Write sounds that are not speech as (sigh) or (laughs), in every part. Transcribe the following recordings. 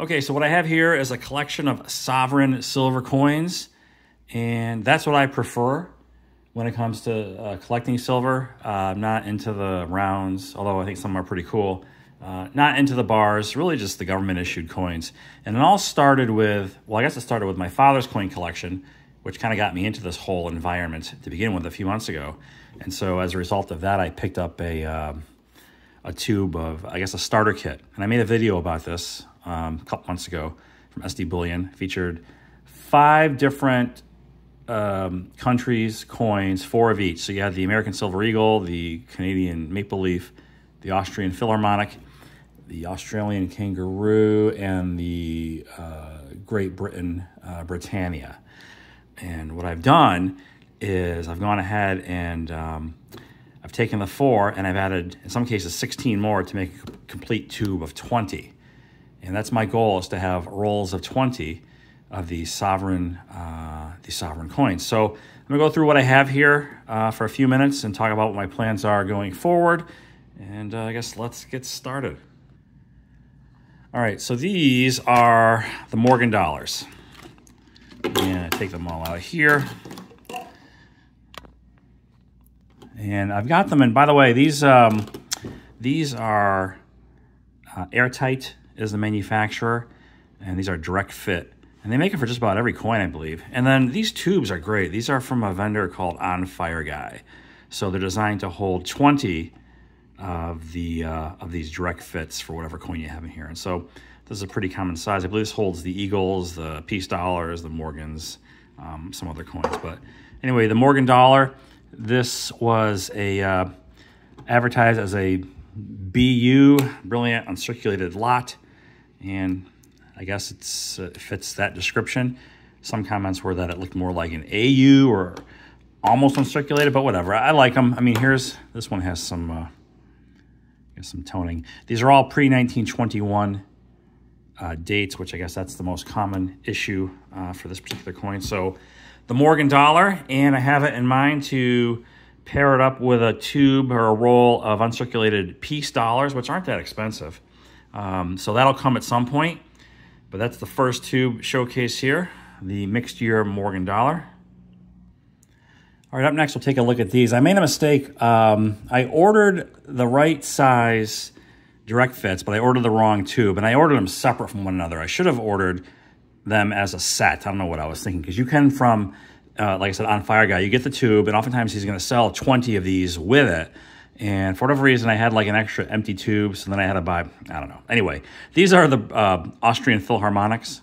Okay, so what I have here is a collection of sovereign silver coins, and that's what I prefer when it comes to uh, collecting silver. Uh, I'm not into the rounds, although I think some are pretty cool. Uh, not into the bars, really just the government issued coins. And it all started with, well, I guess it started with my father's coin collection, which kind of got me into this whole environment to begin with a few months ago. And so as a result of that, I picked up a, um, a tube of, I guess, a starter kit. And I made a video about this um, a couple months ago from SD Bullion. Featured five different um, countries' coins, four of each. So you had the American Silver Eagle, the Canadian Maple Leaf, the Austrian Philharmonic, the Australian Kangaroo, and the uh, Great Britain uh, Britannia. And what I've done is I've gone ahead and um, I've taken the four and I've added, in some cases, 16 more to make a complete tube of 20. And that's my goal is to have rolls of 20 of these sovereign, uh, these sovereign coins. So I'm gonna go through what I have here uh, for a few minutes and talk about what my plans are going forward. And uh, I guess let's get started. All right, so these are the Morgan dollars. And I take them all out here. And I've got them, and by the way, these um, these are uh, Air-Tite is the manufacturer, and these are direct fit. And they make it for just about every coin, I believe. And then these tubes are great. These are from a vendor called On Fire Guy. So they're designed to hold 20 of the uh, of these direct fits for whatever coin you have in here. And so this is a pretty common size. I believe this holds the Eagles, the Peace Dollars, the Morgans, um, some other coins. But anyway, the Morgan Dollar, this was a uh, advertised as a BU, brilliant uncirculated lot, and I guess it's, uh, it fits that description. Some comments were that it looked more like an AU or almost uncirculated, but whatever. I like them. I mean, here's this one has some uh, some toning. These are all pre 1921 uh, dates, which I guess that's the most common issue uh, for this particular coin. So the Morgan dollar, and I have it in mind to pair it up with a tube or a roll of uncirculated peace dollars, which aren't that expensive. Um, so that'll come at some point, but that's the first tube showcase here, the mixed year Morgan dollar. All right, up next, we'll take a look at these. I made a mistake. Um, I ordered the right size direct fits, but I ordered the wrong tube, and I ordered them separate from one another. I should have ordered them as a set. I don't know what I was thinking because you can from, uh, like I said, on Fire Guy, you get the tube, and oftentimes he's going to sell 20 of these with it. And for whatever reason, I had like an extra empty tube, so then I had to buy, I don't know. Anyway, these are the uh, Austrian Philharmonics.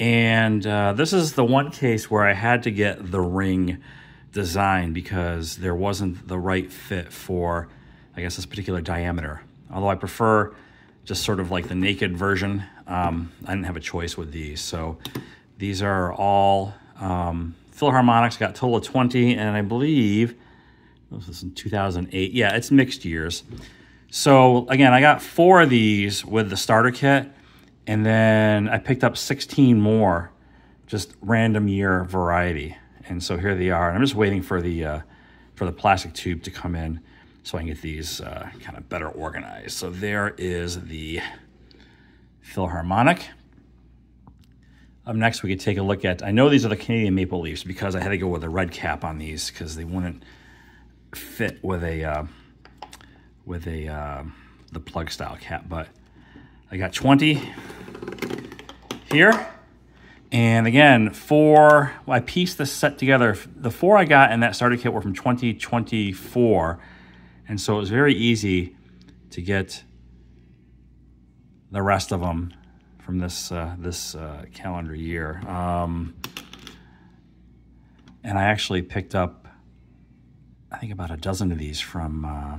And uh, this is the one case where I had to get the ring design because there wasn't the right fit for, I guess, this particular diameter. Although I prefer just sort of like the naked version. Um, I didn't have a choice with these. So these are all um, Philharmonics, got total of 20, and I believe this is in 2008. Yeah, it's mixed years. So again, I got four of these with the starter kit, and then I picked up 16 more, just random year variety. And so here they are. And I'm just waiting for the uh, for the plastic tube to come in so I can get these uh, kind of better organized. So there is the Philharmonic. Up next, we could take a look at, I know these are the Canadian Maple Leafs because I had to go with a red cap on these because they wouldn't fit with a, uh, with a, uh, the plug style cap, but I got 20 here. And again, four, well, I pieced this set together. The four I got in that starter kit were from 2024. And so it was very easy to get the rest of them from this uh, this uh, calendar year. Um, and I actually picked up, I think about a dozen of these from uh,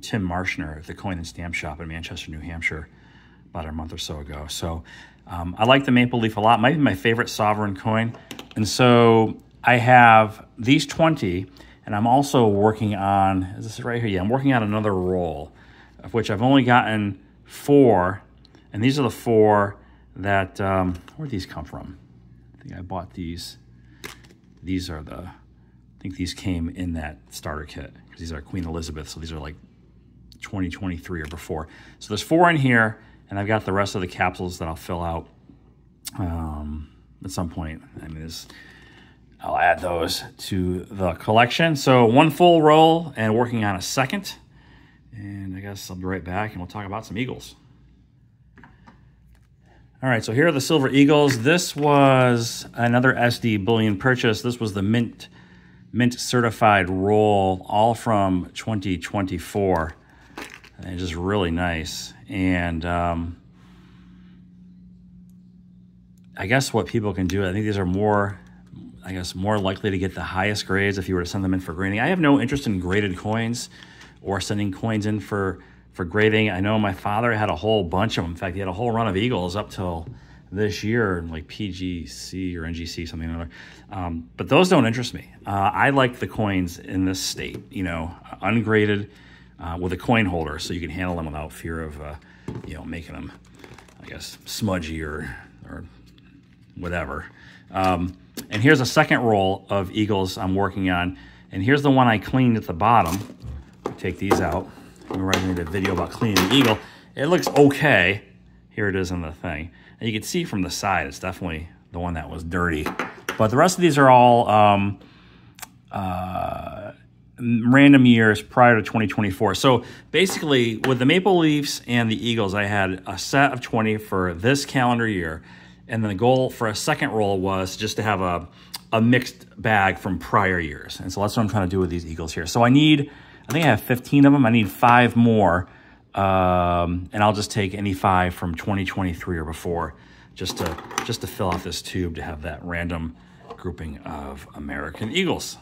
Tim Marshner the Coin and Stamp Shop in Manchester, New Hampshire, about a month or so ago. So um, I like the Maple Leaf a lot. Might be my favorite sovereign coin. And so I have these 20 and I'm also working on, is this right here? Yeah, I'm working on another roll, of which I've only gotten four. And these are the four that, um, where'd these come from? I think I bought these. These are the, I think these came in that starter kit. Because these are Queen Elizabeth, so these are like 2023 or before. So there's four in here, And I've got the rest of the capsules that I'll fill out um, at some point. I mean, this, I'll add those to the collection. So one full roll and working on a second. And I guess I'll be right back and we'll talk about some Eagles. All right, so here are the Silver Eagles. This was another SD bullion purchase. This was the Mint Mint certified roll, all from 2024. And just really nice. And um, I guess what people can do, I think these are more, I guess, more likely to get the highest grades if you were to send them in for grading. I have no interest in graded coins or sending coins in for, for grading. I know my father had a whole bunch of them. In fact, he had a whole run of Eagles up till this year, like PGC or NGC, something or other. Um, but those don't interest me. Uh, I like the coins in this state, you know, ungraded uh, with a coin holder so you can handle them without fear of, uh, you know, making them, I guess, smudgy or, or whatever. Um, and here's a second roll of Eagles I'm working on. And here's the one I cleaned at the bottom. Take these out. Remember I made a video about cleaning the Eagle. It looks okay. Here it is in the thing. And you can see from the side, it's definitely the one that was dirty. But the rest of these are all um, uh, random years prior to 2024. So basically, with the Maple Leafs and the Eagles, I had a set of 20 for this calendar year. And then the goal for a second roll was just to have a, a mixed bag from prior years. And so that's what I'm trying to do with these Eagles here. So I need, I think I have 15 of them. I need five more. Um, and I'll just take any five from 2023 or before just to, just to fill out this tube to have that random grouping of American Eagles.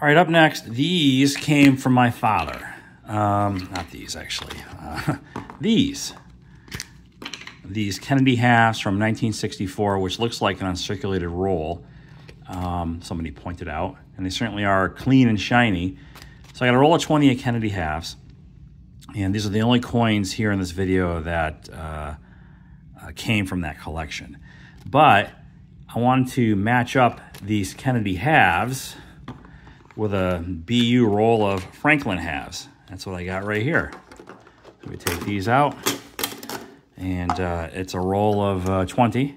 All right, up next, these came from my father. Um, not these, actually. Uh, (laughs) these. These Kennedy halves from 1964, which looks like an uncirculated roll. Um, somebody pointed out. And they certainly are clean and shiny. So I got a roll of 20 of Kennedy halves. And these are the only coins here in this video that uh, uh, came from that collection. But I wanted to match up these Kennedy halves with a BU roll of Franklin halves. That's what I got right here. So we take these out, and uh, it's a roll of uh, 20.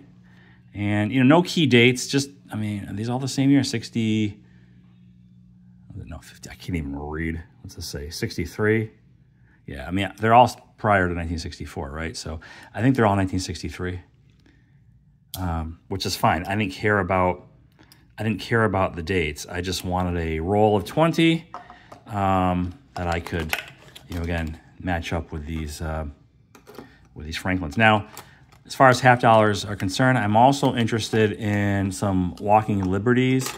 And, you know, no key dates, just, I mean, these all the same year? 60, no, 50, I can't even read. What's this say? 63? Yeah, I mean, they're all prior to 1964, right? So I think they're all 1963, um, which is fine. I didn't care about I didn't care about the dates. I just wanted a roll of 20 um, that I could, you know, again, match up with these, uh, with these Franklins. Now, as far as half dollars are concerned, I'm also interested in some Walking Liberties.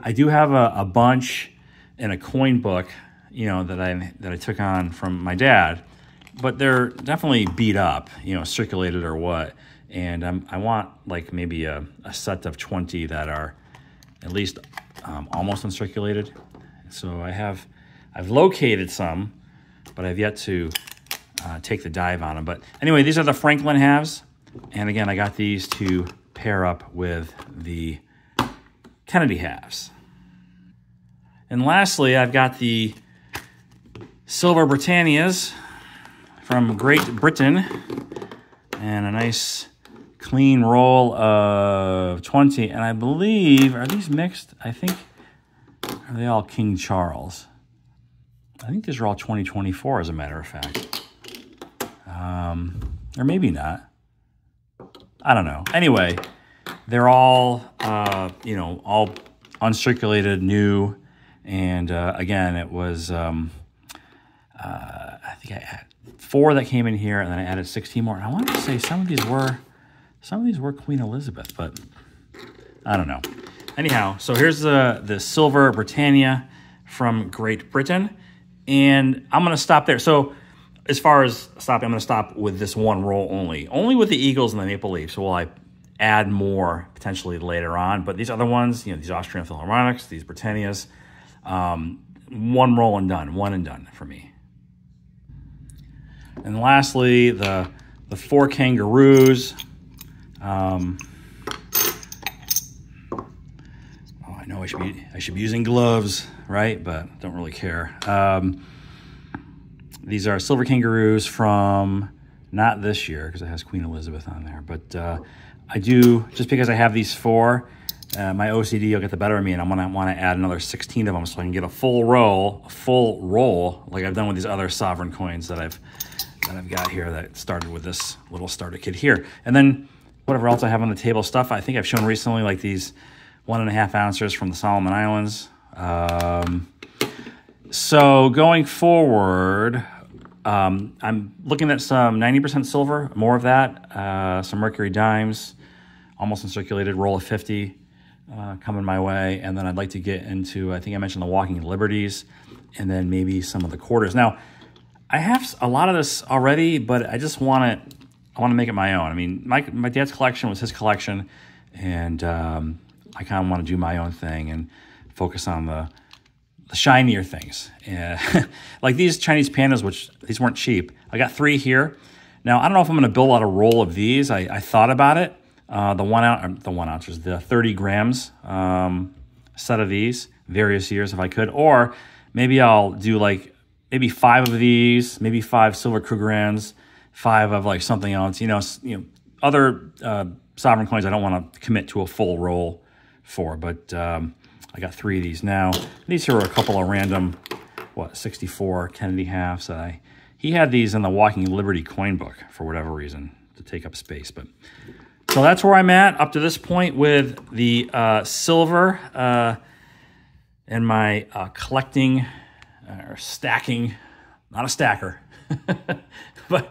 I do have a, a bunch in a coin book, you know, that I, that I took on from my dad, but they're definitely beat up, you know, circulated or what and um, I want like maybe a, a, set of 20 that are at least um, almost uncirculated. So I have, I've located some, but I've yet to uh, take the dive on them. But anyway, these are the Franklin halves. And again, I got these to pair up with the Kennedy halves. And lastly, I've got the Silver Britannias from Great Britain and a nice clean roll of 20. And I believe, are these mixed? I think, are they all King Charles? I think these are all 2024, as a matter of fact. Um, or maybe not. I don't know. Anyway, they're all, uh, you know, all uncirculated, new. And uh, again, it was, um, uh, I think I had four that came in here, and then I added 16 more. And I wanted to say some of these were some of these were Queen Elizabeth, but I don't know. Anyhow, so here's the, the Silver Britannia from Great Britain. And I'm going to stop there. So as far as stopping, I'm going to stop with this one roll only. Only with the Eagles and the Maple Leafs So will I add more potentially later on. But these other ones, you know, these Austrian Philharmonics, these Britannias, um, one roll and done, one and done for me. And lastly, the, the four kangaroos. Um, oh, I know I should be I should be using gloves, right? But don't really care. Um, These are silver kangaroos from not this year because it has Queen Elizabeth on there, but uh, I do just because I have these four. Uh, my OCD will get the better of me, and I'm gonna want to add another 16 of them so I can get a full roll, a full roll, like I've done with these other sovereign coins that I've that I've got here that started with this little starter kit here. And then whatever else I have on the table stuff, I think I've shown recently, like these one and a half ounces from the Solomon Islands. Um, so going forward, um, I'm looking at some 90% silver, more of that, uh, some mercury dimes, almost uncirculated, roll of 50 uh, coming my way. And then I'd like to get into, I think I mentioned the Walking Liberties, and then maybe some of the quarters. Now, I have a lot of this already, but I just want it, I want to make it my own. I mean, my, my dad's collection was his collection, and um, I kind of want to do my own thing and focus on the the shinier things. (laughs) like these Chinese pandas, which these weren't cheap. I got three here. Now, I don't know if I'm going to build out a roll of these. I, I thought about it. Uh, the one ounce, the one ounces, the 30 grams um, set of these, various years if I could. Or maybe I'll do like maybe five of these, maybe five silver Krugerrands, five of like something else. You know, you know, other uh, sovereign coins I don't want to commit to a full roll for, but um, I got three of these now. These here are a couple of random, what, 64 Kennedy halves that I, he had these in the Walking Liberty coin book for whatever reason to take up space. But So that's where I'm at up to this point with the uh, silver uh, and my uh, collecting or stacking, not a stacker, (laughs) but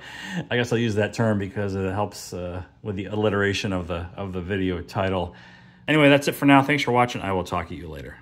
I guess I'll use that term because it helps uh, with the alliteration of the of the video title. Anyway, that's it for now. Thanks for watching. I will talk to you later.